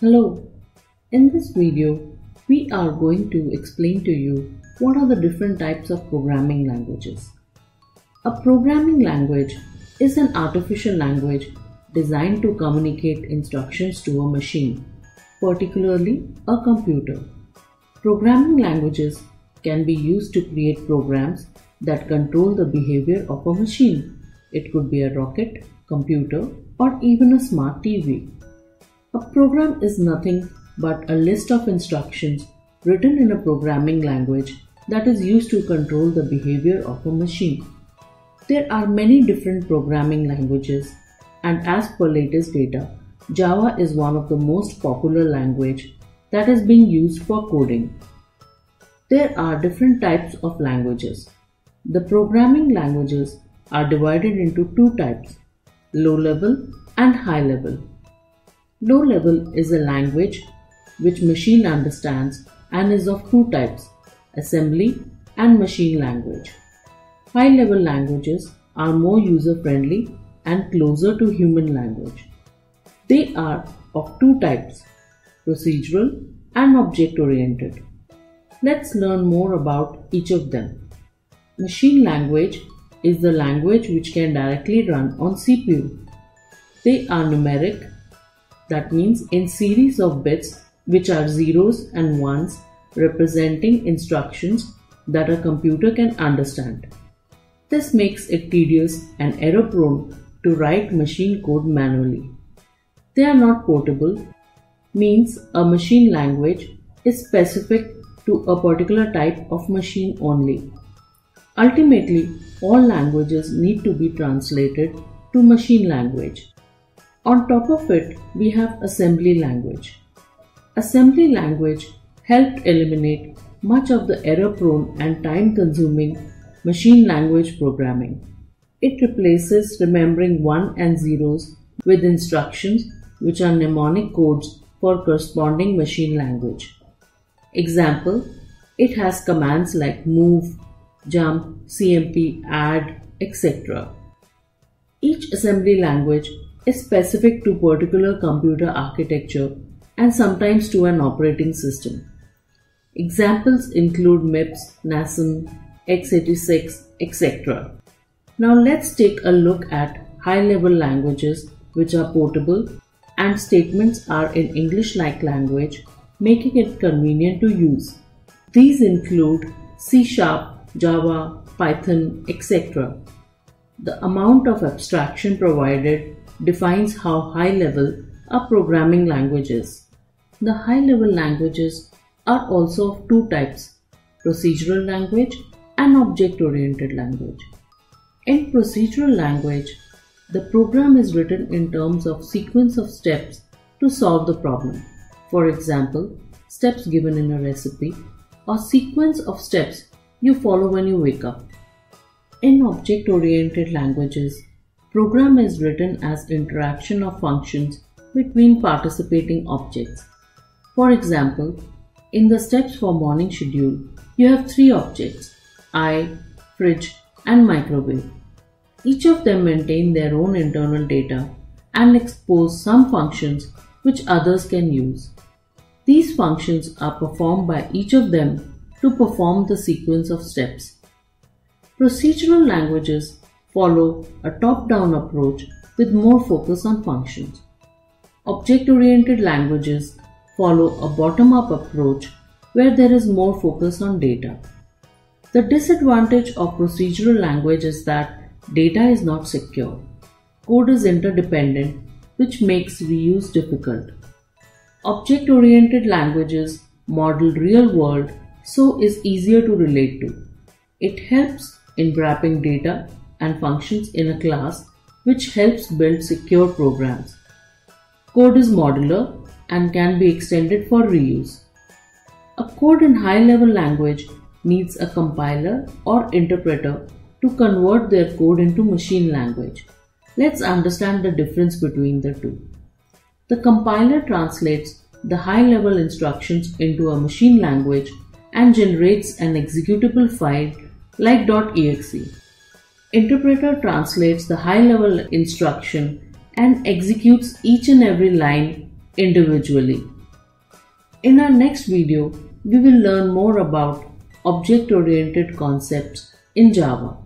Hello, in this video we are going to explain to you what are the different types of programming languages. A programming language is an artificial language designed to communicate instructions to a machine, particularly a computer. Programming languages can be used to create programs that control the behavior of a machine. It could be a rocket, computer, or even a smart TV. A program is nothing but a list of instructions written in a programming language that is used to control the behavior of a machine. There are many different programming languages and as per latest data, Java is one of the most popular language that is being used for coding. There are different types of languages. The programming languages are divided into two types, low level and high level. Low level is a language which machine understands and is of two types, assembly and machine language. High level languages are more user friendly and closer to human language. They are of two types, procedural and object oriented. Let's learn more about each of them. Machine language is the language which can directly run on CPU. They are numeric that means in series of bits which are zeros and ones representing instructions that a computer can understand. This makes it tedious and error prone to write machine code manually. They are not portable, means a machine language is specific to a particular type of machine only. Ultimately, all languages need to be translated to machine language. On top of it, we have assembly language. Assembly language helped eliminate much of the error prone and time consuming machine language programming. It replaces remembering 1 and zeros with instructions which are mnemonic codes for corresponding machine language. Example, it has commands like move, jump, CMP, add, etc. Each assembly language is specific to particular computer architecture and sometimes to an operating system. Examples include MIPS, NASM, x86, etc. Now let's take a look at high-level languages which are portable and statements are in English-like language, making it convenient to use. These include C Sharp, Java, Python, etc. The amount of abstraction provided defines how high level a programming language is. The high level languages are also of two types procedural language and object oriented language. In procedural language, the program is written in terms of sequence of steps to solve the problem. For example, steps given in a recipe or sequence of steps you follow when you wake up. In object oriented languages, Program is written as interaction of functions between participating objects. For example, in the steps for morning schedule, you have three objects, I, fridge and microwave. Each of them maintain their own internal data and expose some functions which others can use. These functions are performed by each of them to perform the sequence of steps. Procedural languages follow a top-down approach with more focus on functions. Object-oriented languages follow a bottom-up approach where there is more focus on data. The disadvantage of procedural language is that data is not secure. Code is interdependent, which makes reuse difficult. Object-oriented languages model real world so is easier to relate to. It helps in wrapping data and functions in a class which helps build secure programs. Code is modular and can be extended for reuse. A code in high level language needs a compiler or interpreter to convert their code into machine language. Let's understand the difference between the two. The compiler translates the high level instructions into a machine language and generates an executable file like .exe. Interpreter translates the high level instruction and executes each and every line individually. In our next video, we will learn more about object-oriented concepts in Java.